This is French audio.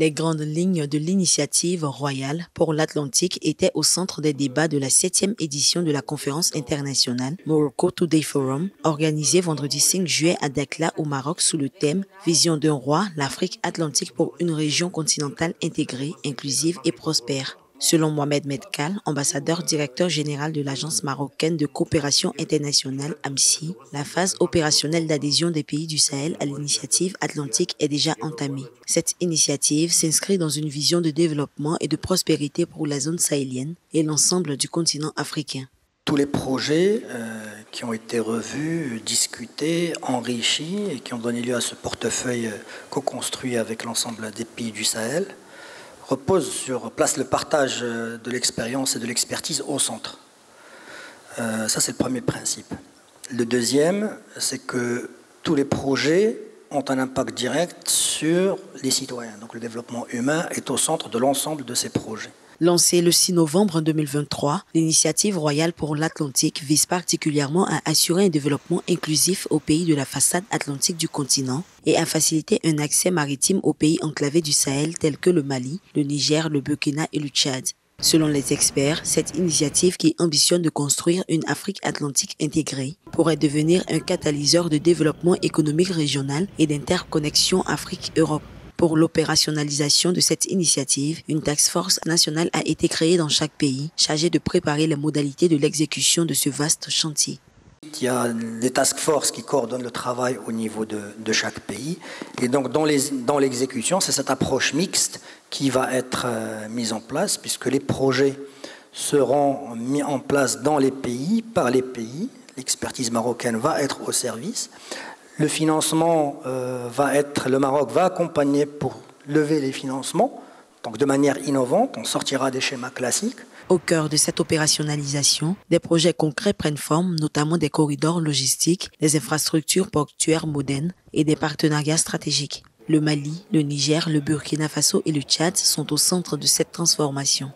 Les grandes lignes de l'initiative royale pour l'Atlantique étaient au centre des débats de la septième édition de la conférence internationale Morocco Today Forum, organisée vendredi 5 juillet à Dakla au Maroc sous le thème Vision d'un roi, l'Afrique atlantique pour une région continentale intégrée, inclusive et prospère. Selon Mohamed Medkal, ambassadeur directeur général de l'Agence marocaine de coopération internationale AMSI, la phase opérationnelle d'adhésion des pays du Sahel à l'initiative atlantique est déjà entamée. Cette initiative s'inscrit dans une vision de développement et de prospérité pour la zone sahélienne et l'ensemble du continent africain. Tous les projets euh, qui ont été revus, discutés, enrichis et qui ont donné lieu à ce portefeuille euh, co-construit avec l'ensemble des pays du Sahel repose sur, place le partage euh, de l'expérience et de l'expertise au centre. Euh, ça, c'est le premier principe. Le deuxième, c'est que tous les projets ont un impact direct sur les citoyens. Donc le développement humain est au centre de l'ensemble de ces projets. Lancée le 6 novembre 2023, l'initiative royale pour l'Atlantique vise particulièrement à assurer un développement inclusif aux pays de la façade atlantique du continent et à faciliter un accès maritime aux pays enclavés du Sahel tels que le Mali, le Niger, le Burkina et le Tchad. Selon les experts, cette initiative qui ambitionne de construire une Afrique atlantique intégrée pourrait devenir un catalyseur de développement économique régional et d'interconnexion Afrique-Europe. Pour l'opérationnalisation de cette initiative, une task force nationale a été créée dans chaque pays, chargée de préparer les modalités de l'exécution de ce vaste chantier. Il y a des task forces qui coordonnent le travail au niveau de, chaque pays. Et donc, dans l'exécution, c'est cette approche mixte qui va être euh, mise en place, puisque les projets seront mis en place dans les pays, par les pays. L'expertise marocaine va être au service. Le financement euh, va être, le Maroc va accompagner pour lever les financements. Donc de manière innovante, on sortira des schémas classiques. Au cœur de cette opérationnalisation, des projets concrets prennent forme, notamment des corridors logistiques, des infrastructures portuaires modernes et des partenariats stratégiques. Le Mali, le Niger, le Burkina Faso et le Tchad sont au centre de cette transformation.